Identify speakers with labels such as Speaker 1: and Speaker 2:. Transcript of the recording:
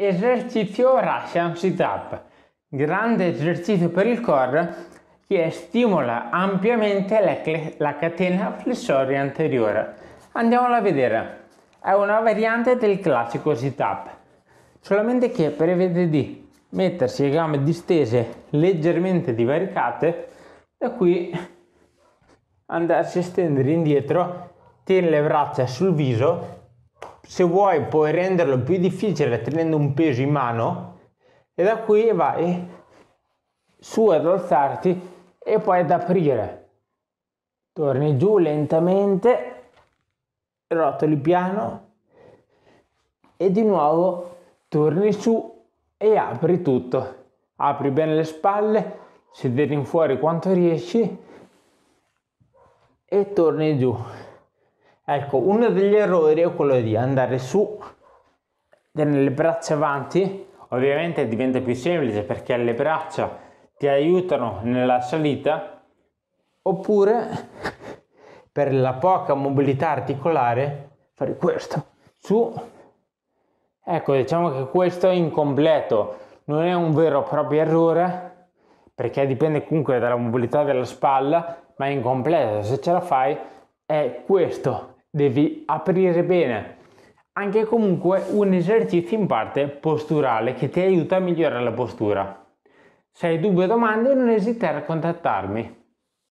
Speaker 1: Esercizio Russian Sit Up, grande esercizio per il core che stimola ampiamente la, la catena flessoria anteriore. Andiamola a vedere. È una variante del classico sit up, solamente che prevede di mettersi le gambe distese leggermente divaricate, da qui andarsi a stendere indietro, tieni le braccia sul viso se vuoi puoi renderlo più difficile tenendo un peso in mano e da qui vai su ad alzarti e poi ad aprire. Torni giù lentamente, rotoli piano e di nuovo torni su e apri tutto. Apri bene le spalle, sedere in fuori quanto riesci e torni giù. Ecco, uno degli errori è quello di andare su, le braccia avanti, ovviamente diventa più semplice perché le braccia ti aiutano nella salita, oppure per la poca mobilità articolare fare questo, su. Ecco, diciamo che questo è incompleto, non è un vero e proprio errore, perché dipende comunque dalla mobilità della spalla, ma è incompleto. Se ce la fai, è questo devi aprire bene. Anche comunque un esercizio in parte posturale che ti aiuta a migliorare la postura. Se hai dubbi o domande non esitare a contattarmi.